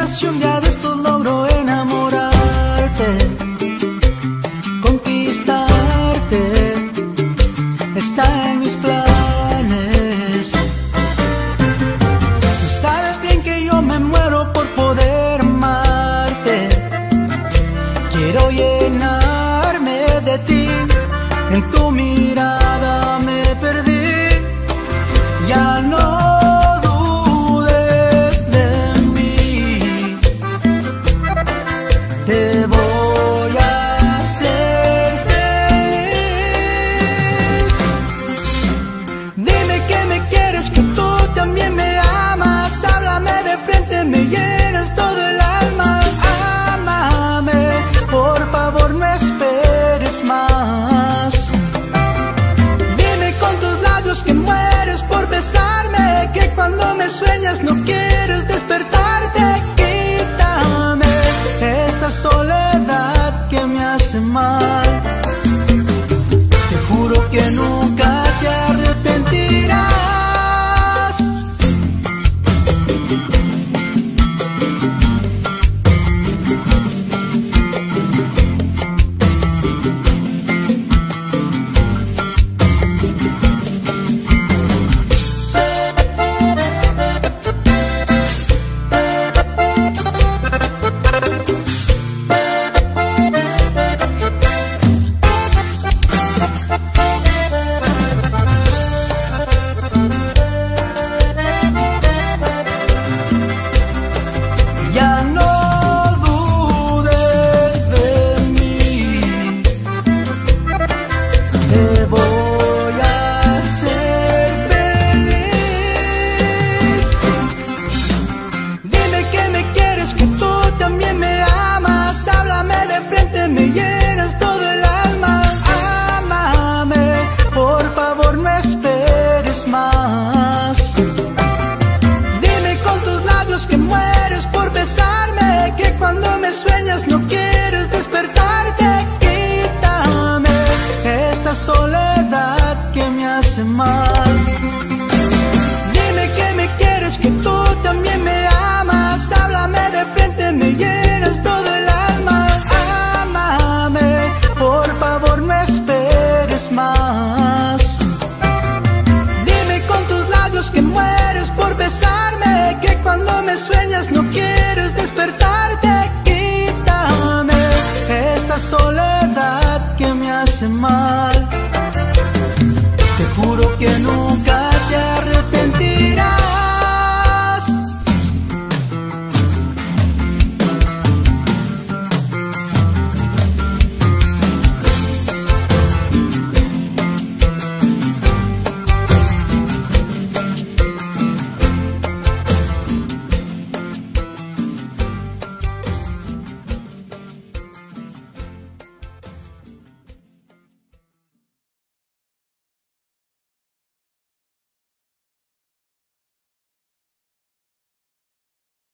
ganas y un día de estos logro enamorarte, conquistarte, está en mis planes. Tú sabes bien que yo me muero por poder amarte, quiero llenarme de ti, en tu mirada sueñas no quieres que cuando me sueñas no quieres despertarte. Quítame esta soledad que me hace mal. Dime que me quieres, que tú también me amas. Háblame de frente, me llenas todo el alma. Ámame, por favor, no esperes más. Dime con tus labios que mueres por besarme, que cuando me sueñas no quieres mal. Te juro que nunca